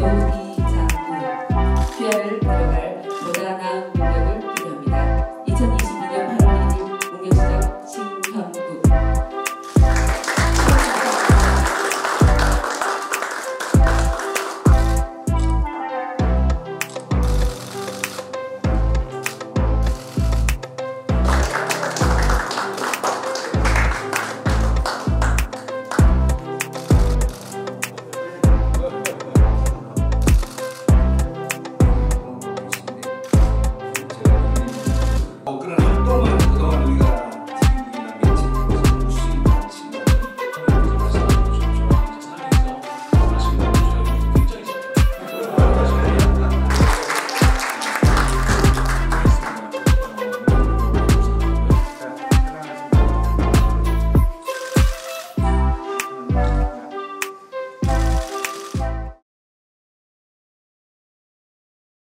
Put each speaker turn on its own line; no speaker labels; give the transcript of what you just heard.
you.